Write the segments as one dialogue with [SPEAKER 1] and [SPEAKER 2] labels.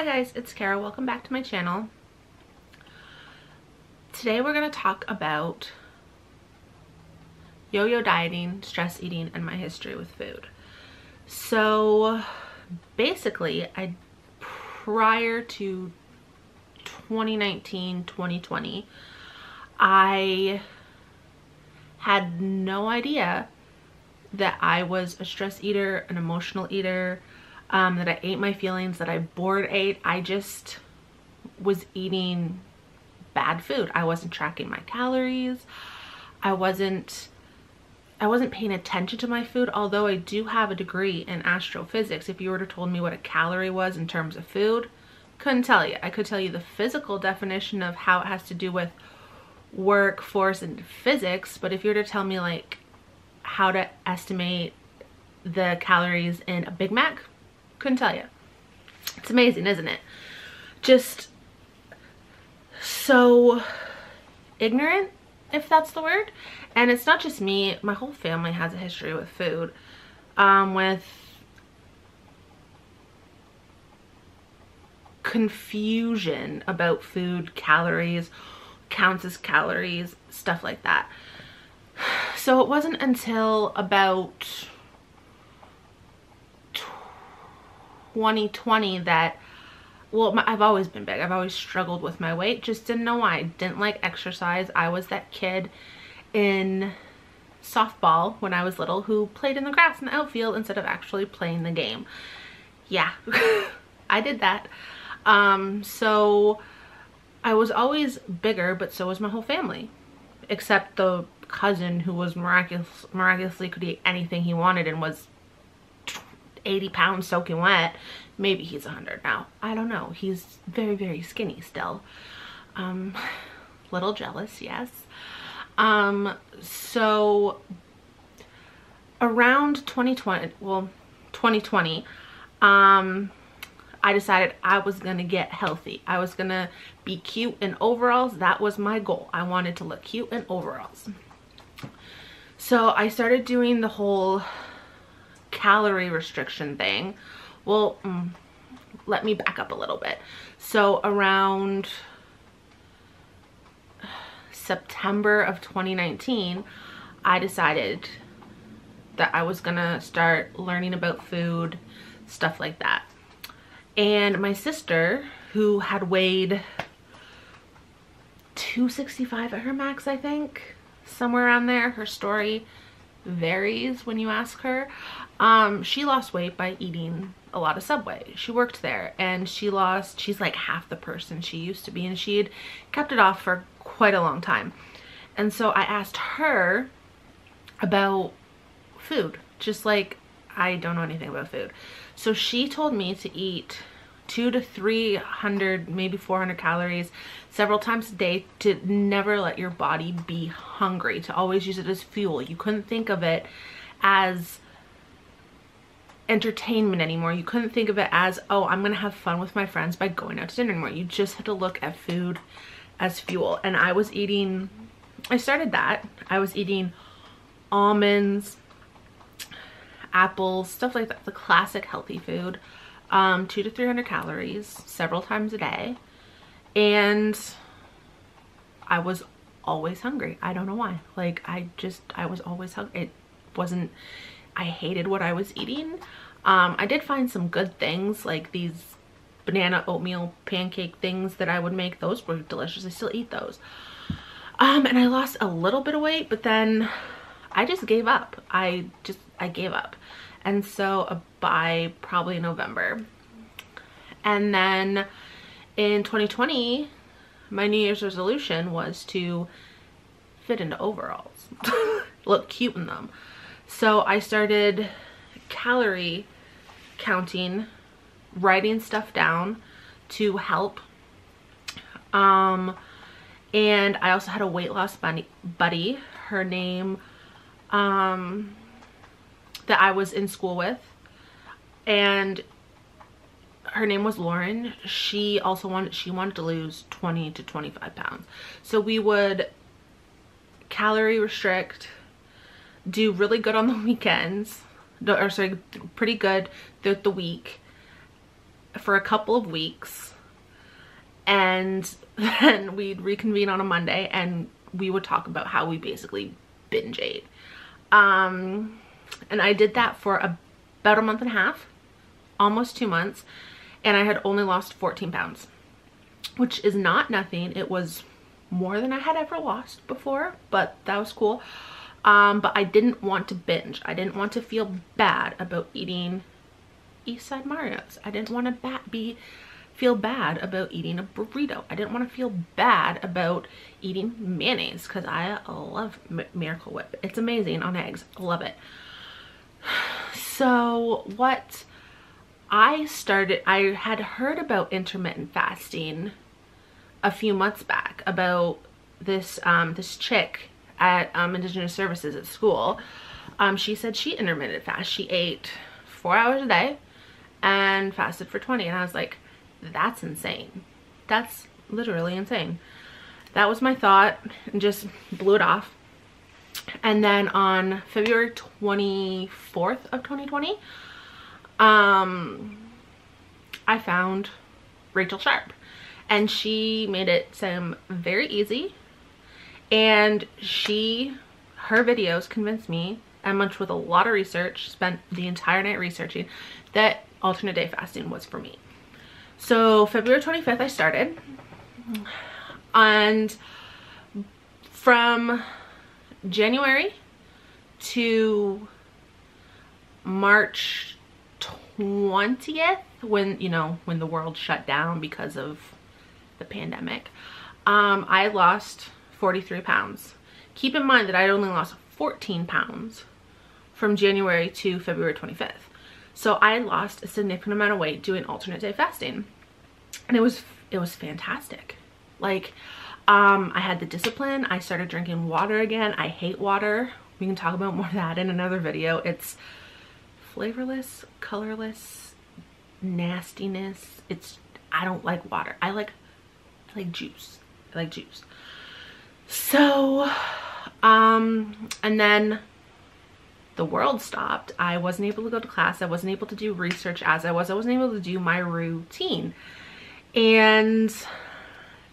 [SPEAKER 1] Hi guys, it's Cara. Welcome back to my channel. Today we're going to talk about yo-yo dieting, stress eating, and my history with food. So basically, I prior to 2019, 2020, I had no idea that I was a stress eater, an emotional eater, um, that I ate my feelings, that I bored ate. I just was eating bad food. I wasn't tracking my calories. I wasn't I wasn't paying attention to my food, although I do have a degree in astrophysics. If you were to told me what a calorie was in terms of food, couldn't tell you. I could tell you the physical definition of how it has to do with work, force, and physics, but if you were to tell me like how to estimate the calories in a Big Mac, couldn't tell you. It's amazing, isn't it? Just so ignorant, if that's the word. And it's not just me, my whole family has a history with food. Um, with confusion about food, calories, counts as calories, stuff like that. So it wasn't until about 2020 that well I've always been big. I've always struggled with my weight. Just didn't know why. I didn't like exercise. I was that kid in softball when I was little who played in the grass in the outfield instead of actually playing the game. Yeah I did that. Um so I was always bigger but so was my whole family except the cousin who was miraculous miraculously could eat anything he wanted and was 80 pounds soaking wet. Maybe he's 100 now. I don't know. He's very, very skinny still. Um, little jealous, yes. Um, so around 2020, well, 2020, um, I decided I was gonna get healthy. I was gonna be cute in overalls. That was my goal. I wanted to look cute in overalls. So I started doing the whole calorie restriction thing. Well, mm, let me back up a little bit. So around September of 2019, I decided that I was gonna start learning about food, stuff like that. And my sister, who had weighed 265 at her max, I think, somewhere around there, her story varies when you ask her. Um, she lost weight by eating a lot of Subway. She worked there and she lost, she's like half the person she used to be and she'd kept it off for quite a long time. And so I asked her about food, just like I don't know anything about food. So she told me to eat two to 300, maybe 400 calories several times a day to never let your body be hungry, to always use it as fuel. You couldn't think of it as entertainment anymore. You couldn't think of it as, oh, I'm going to have fun with my friends by going out to dinner anymore. You just had to look at food as fuel. And I was eating, I started that. I was eating almonds, apples, stuff like that. The classic healthy food. Um, two to 300 calories several times a day. And I was always hungry. I don't know why. Like I just, I was always hungry. It wasn't, I hated what I was eating. Um, I did find some good things like these banana oatmeal pancake things that I would make. Those were delicious. I still eat those. Um, and I lost a little bit of weight, but then I just gave up. I just, I gave up. And so uh, by probably November. And then in 2020, my New Year's resolution was to fit into overalls, look cute in them. So I started calorie counting, writing stuff down to help. Um, and I also had a weight loss buddy, buddy her name, um, that I was in school with. And her name was Lauren. She also wanted, she wanted to lose 20 to 25 pounds. So we would calorie restrict, do really good on the weekends, or sorry, pretty good throughout the week. for a couple of weeks and then we'd reconvene on a Monday and we would talk about how we basically binge ate. Um, and I did that for about a month and a half, almost two months, and I had only lost 14 pounds, which is not nothing. It was more than I had ever lost before, but that was cool. Um, but I didn't want to binge. I didn't want to feel bad about eating Eastside Mario's. I didn't want to be feel bad about eating a burrito. I didn't want to feel bad about eating mayonnaise because I love Miracle Whip. It's amazing on eggs. Love it. So what I started, I had heard about intermittent fasting a few months back about this um, this chick at um, Indigenous Services at school. Um, she said she intermittent fast. She ate four hours a day and fasted for 20 and I was like that's insane that's literally insane that was my thought and just blew it off and then on February 24th of 2020 um I found Rachel Sharp. And she made it seem very easy. And she her videos convinced me and much with a lot of research spent the entire night researching that alternate day fasting was for me. So February 25th I started. And from January to March 20th when you know when the world shut down because of the pandemic um, I lost 43 pounds keep in mind that I only lost 14 pounds from January to February 25th so I lost a significant amount of weight doing alternate day fasting. And it was it was fantastic. Like um, I had the discipline. I started drinking water again. I hate water. We can talk about more of that in another video. It's flavorless, colorless, nastiness. It's I don't like water. I like I like juice. I like juice. So um and then the world stopped. I wasn't able to go to class. I wasn't able to do research as I was. I wasn't able to do my routine. And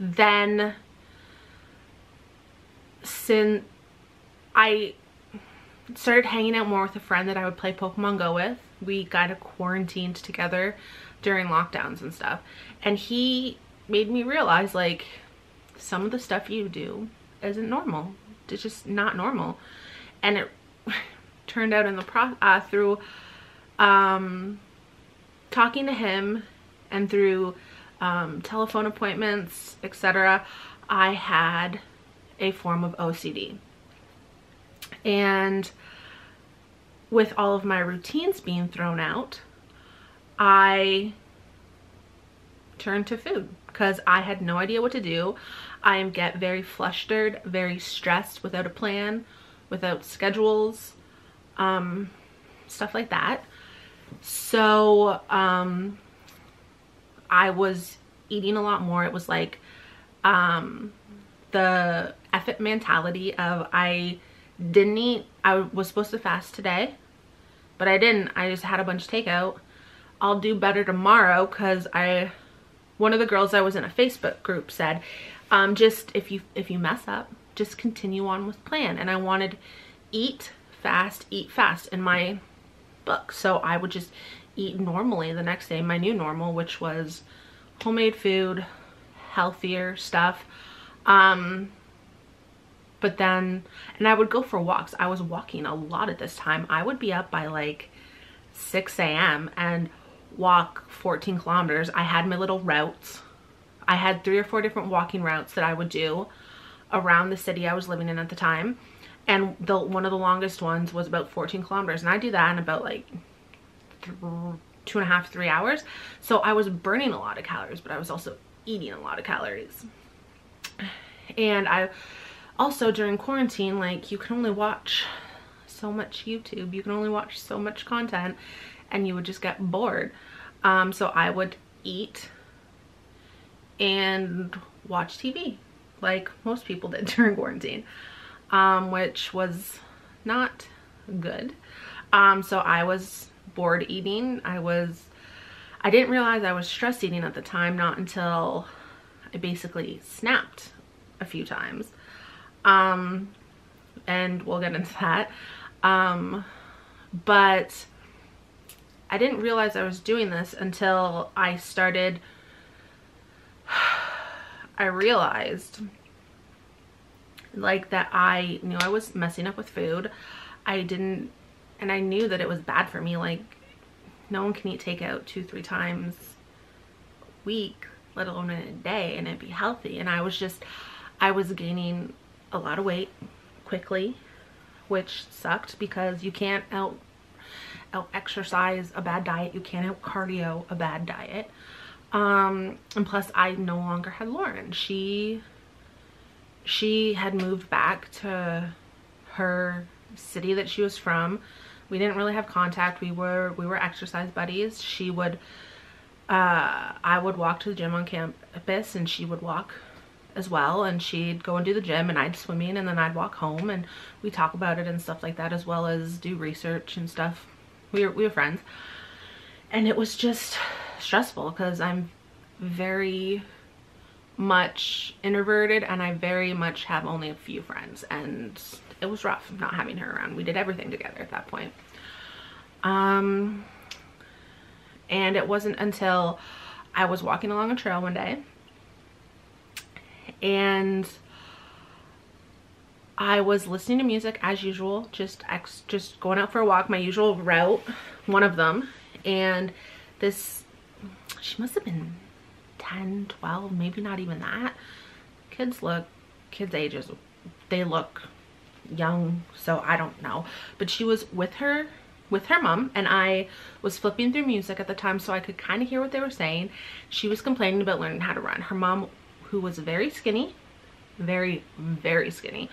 [SPEAKER 1] then since I started hanging out more with a friend that I would play Pokemon Go with, we kind of quarantined together during lockdowns and stuff. And he made me realize like some of the stuff you do isn't normal. It's just not normal. And it turned out in the pro uh, through um, talking to him and through um, telephone appointments, etc., I had a form of OCD. And with all of my routines being thrown out, I turned to food because I had no idea what to do. I am get very flustered, very stressed without a plan, without schedules, um, stuff like that. So um, I was eating a lot more. It was like um, the effort mentality of I didn't eat. I was supposed to fast today, but I didn't. I just had a bunch of takeout. I'll do better tomorrow because I, one of the girls I was in a Facebook group said, um, just if you if you mess up, just continue on with plan. And I wanted eat fast, eat fast in my book. So I would just eat normally the next day, my new normal, which was homemade food, healthier stuff. Um, but then, and I would go for walks. I was walking a lot at this time. I would be up by like 6 a.m. and walk 14 kilometers. I had my little routes. I had three or four different walking routes that I would do around the city I was living in at the time and the one of the longest ones was about 14 kilometers and I do that in about like two and a half three hours so I was burning a lot of calories but I was also eating a lot of calories and I also during quarantine like you can only watch so much YouTube you can only watch so much content and you would just get bored um, so I would eat and watch TV like most people did during quarantine um, which was not good. Um, so I was bored eating. I was, I didn't realize I was stress eating at the time, not until I basically snapped a few times. Um, and we'll get into that. Um, but I didn't realize I was doing this until I started, I realized like that I knew I was messing up with food. I didn't, and I knew that it was bad for me. Like no one can eat takeout two, three times a week, let alone in a day and it be healthy. And I was just, I was gaining a lot of weight quickly, which sucked because you can't out, out exercise a bad diet. You can't out cardio a bad diet. Um, and plus I no longer had Lauren. She, she had moved back to her city that she was from we didn't really have contact. We were we were exercise buddies. She would uh, I would walk to the gym on campus and she would walk as well and she'd go and do the gym and I'd swimming and then I'd walk home and we talk about it and stuff like that as well as do research and stuff. We were, we were friends and it was just stressful because I'm very much introverted and I very much have only a few friends and it was rough not having her around. We did everything together at that point. Um, and it wasn't until I was walking along a trail one day and I was listening to music as usual, just ex just going out for a walk, my usual route, one of them. And this, she must have been 10, 12, maybe not even that. Kids look, kids ages, they look young, so I don't know. But she was with her with her mom and I was flipping through music at the time so I could kind of hear what they were saying. She was complaining about learning how to run. Her mom, who was very skinny, very, very skinny,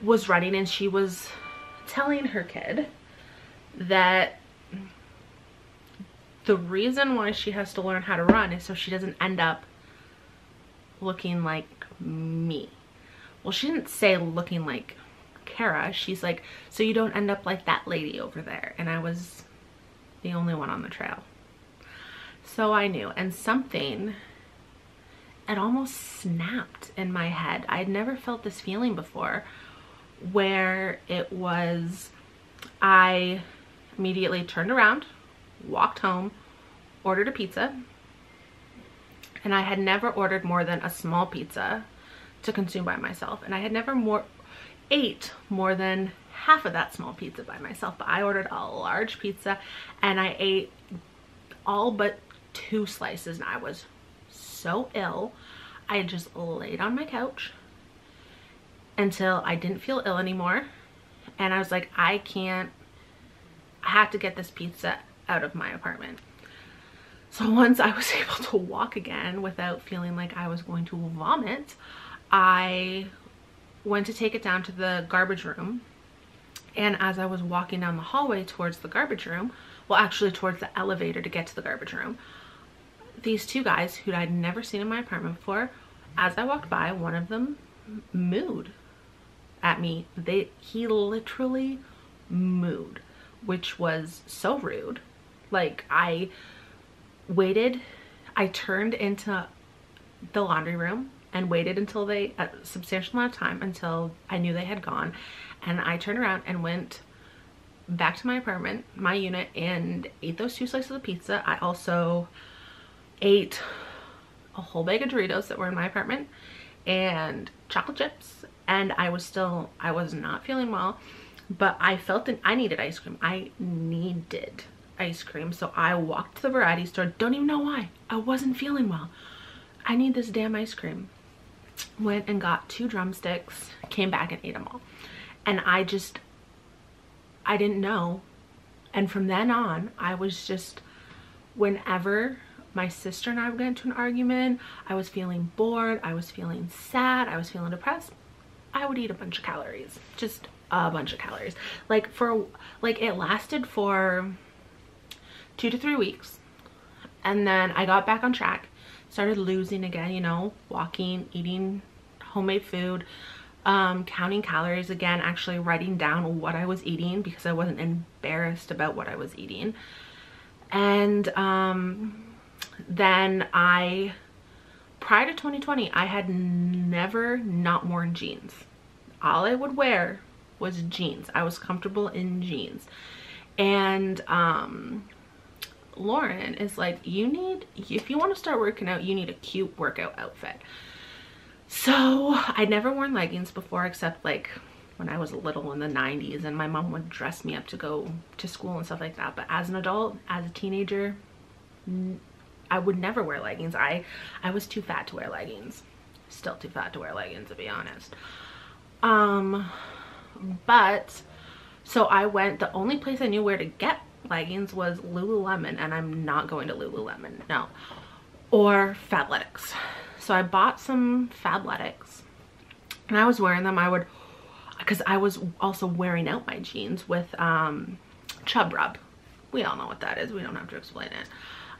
[SPEAKER 1] was running and she was telling her kid that the reason why she has to learn how to run is so she doesn't end up looking like me. Well she didn't say looking like Cara. She's like so you don't end up like that lady over there. And I was the only one on the trail. So I knew. And something it almost snapped in my head I'd never felt this feeling before where it was I immediately turned around walked home ordered a pizza and I had never ordered more than a small pizza to consume by myself. And I had never more ate more than half of that small pizza by myself. But I ordered a large pizza and I ate all but two slices and I was so ill. I just laid on my couch until I didn't feel ill anymore. And I was like, I can't, I have to get this pizza out of my apartment. So once I was able to walk again without feeling like I was going to vomit, I went to take it down to the garbage room and as I was walking down the hallway towards the garbage room, well actually towards the elevator to get to the garbage room, these two guys who I'd never seen in my apartment before, as I walked by, one of them mooed at me. They He literally mooed, which was so rude. Like I waited, I turned into the laundry room and waited until they, a substantial amount of time until I knew they had gone. And I turned around and went back to my apartment, my unit, and ate those two slices of pizza. I also ate a whole bag of Doritos that were in my apartment and chocolate chips. And I was still, I was not feeling well, but I felt that I needed ice cream. I needed ice cream. So I walked to the variety store. Don't even know why. I wasn't feeling well. I need this damn ice cream went and got two drumsticks, came back and ate them all. And I just, I didn't know. And from then on, I was just, whenever my sister and I get into an argument, I was feeling bored, I was feeling sad, I was feeling depressed, I would eat a bunch of calories. Just a bunch of calories. Like for, like it lasted for two to three weeks. And then I got back on track started losing again, you know, walking, eating homemade food, um, counting calories again, actually writing down what I was eating because I wasn't embarrassed about what I was eating. And um, then I, prior to 2020, I had never not worn jeans. All I would wear was jeans. I was comfortable in jeans. And um, Lauren is like, you need, if you want to start working out, you need a cute workout outfit. So I'd never worn leggings before except like when I was little in the 90s and my mom would dress me up to go to school and stuff like that. But as an adult, as a teenager, I would never wear leggings. I, I was too fat to wear leggings. Still too fat to wear leggings to be honest. Um, but so I went, the only place I knew where to get leggings was Lululemon and I'm not going to Lululemon, no. Or Fabletics. So I bought some Fabletics and I was wearing them. I would, because I was also wearing out my jeans with um, Chub Rub. We all know what that is. We don't have to explain it.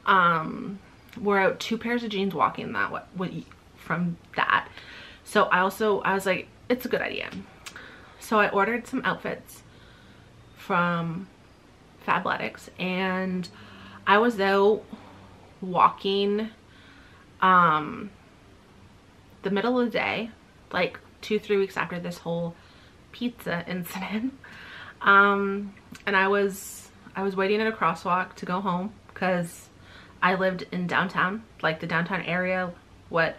[SPEAKER 1] Um, wore out two pairs of jeans walking that way from that. So I also, I was like, it's a good idea. So I ordered some outfits from Fabletics and I was out walking um the middle of the day like two three weeks after this whole pizza incident um and I was I was waiting at a crosswalk to go home because I lived in downtown like the downtown area what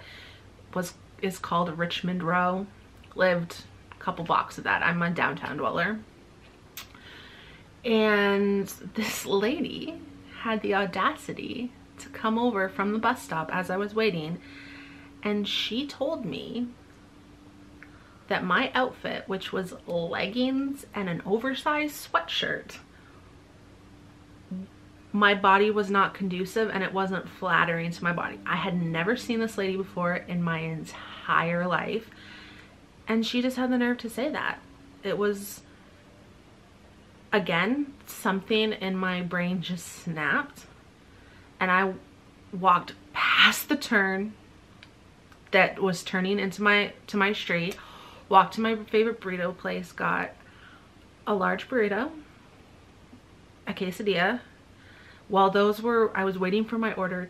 [SPEAKER 1] was is called Richmond Row. Lived a couple blocks of that. I'm a downtown dweller. And this lady had the audacity to come over from the bus stop as I was waiting and she told me that my outfit, which was leggings and an oversized sweatshirt, my body was not conducive and it wasn't flattering to my body. I had never seen this lady before in my entire life and she just had the nerve to say that. It was again, something in my brain just snapped and I walked past the turn that was turning into my to my street, walked to my favorite burrito place, got a large burrito, a quesadilla. While those were, I was waiting for my order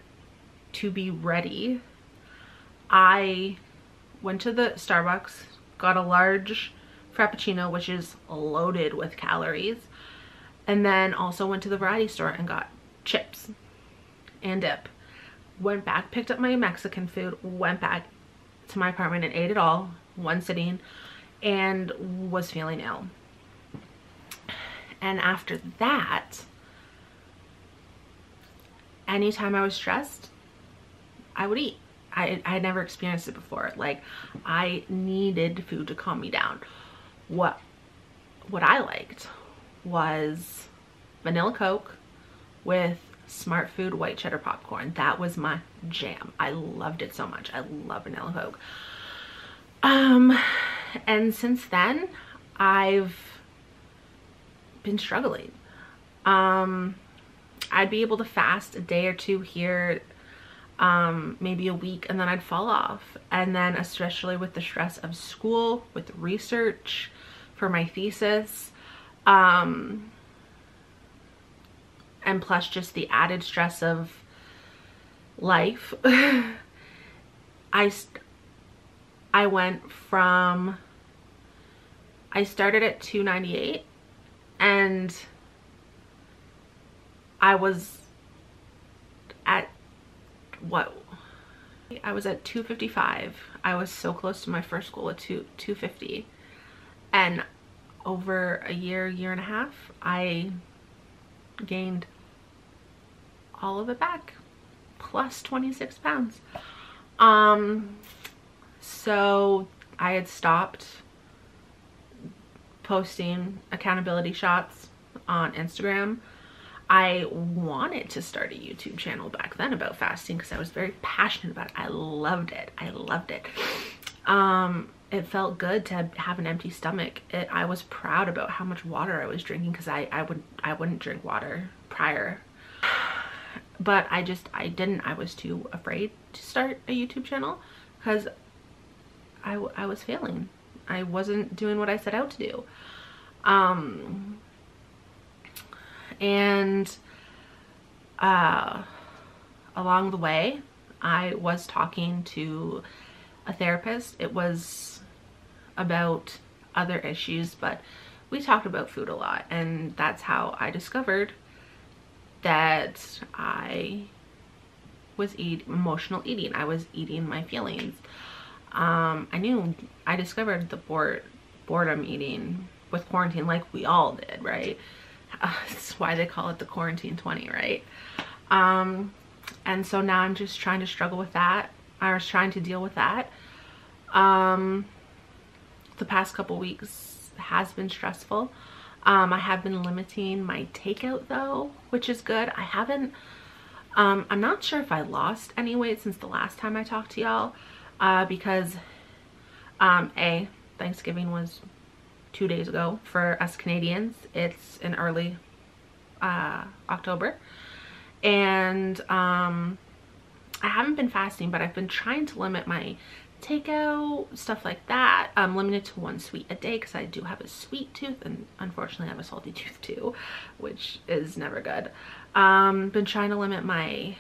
[SPEAKER 1] to be ready, I went to the Starbucks, got a large Frappuccino, which is loaded with calories, and then also went to the variety store and got chips and dip. Went back picked up my mexican food went back to my apartment and ate it all one sitting and was feeling ill. And after that anytime i was stressed i would eat i i had never experienced it before like i needed food to calm me down what what i liked was vanilla Coke with Smartfood white cheddar popcorn. That was my jam. I loved it so much. I love vanilla Coke. Um, and since then, I've been struggling. Um, I'd be able to fast a day or two here, um, maybe a week, and then I'd fall off. And then especially with the stress of school, with research for my thesis, um, and plus just the added stress of life I I went from I started at 298 and I was at what I was at 255 I was so close to my first goal at 2 250 and over a year, year and a half, I gained all of it back, plus 26 pounds. Um, so I had stopped posting accountability shots on Instagram. I wanted to start a YouTube channel back then about fasting because I was very passionate about it. I loved it. I loved it. Um, it felt good to have an empty stomach. It, I was proud about how much water I was drinking because I, I, would, I wouldn't drink water prior. But I just, I didn't. I was too afraid to start a YouTube channel because I, I was failing. I wasn't doing what I set out to do. Um, and uh, along the way, I was talking to a therapist. It was about other issues, but we talked about food a lot and that's how I discovered that I was eat emotional eating. I was eating my feelings. Um, I knew I discovered the bored, boredom eating with quarantine like we all did, right? That's why they call it the quarantine 20, right? Um, and so now I'm just trying to struggle with that. I was trying to deal with that. Um, the past couple weeks has been stressful. Um, I have been limiting my takeout though, which is good. I haven't, um, I'm not sure if I lost any weight since the last time I talked to y'all uh, because um, A, Thanksgiving was two days ago for us Canadians. It's in early uh, October. And um, I haven't been fasting, but I've been trying to limit my takeout, stuff like that. I'm limited to one sweet a day because I do have a sweet tooth and unfortunately I have a salty tooth too, which is never good. Um, been trying to limit my,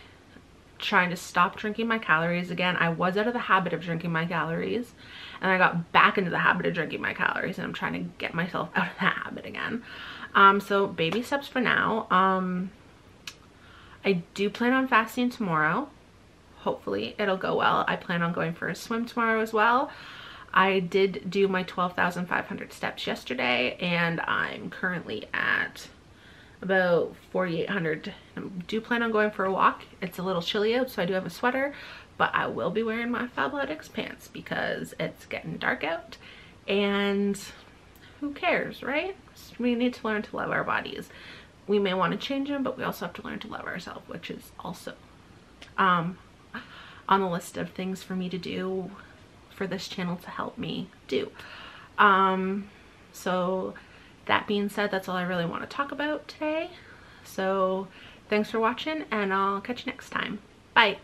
[SPEAKER 1] trying to stop drinking my calories again. I was out of the habit of drinking my calories and I got back into the habit of drinking my calories and I'm trying to get myself out of that habit again. Um, so baby steps for now. Um, I do plan on fasting tomorrow hopefully it'll go well. I plan on going for a swim tomorrow as well. I did do my 12,500 steps yesterday and I'm currently at about 4,800. I do plan on going for a walk. It's a little chilly out so I do have a sweater but I will be wearing my Fabletics pants because it's getting dark out and who cares, right? We need to learn to love our bodies. We may want to change them, but we also have to learn to love ourselves, which is also um, on the list of things for me to do for this channel to help me do. Um, so that being said, that's all I really want to talk about today. So thanks for watching and I'll catch you next time. Bye.